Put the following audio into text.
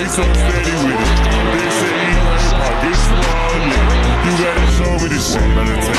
why you so steady with it. They say you ain't pockets swollen. You gotta show me this shit.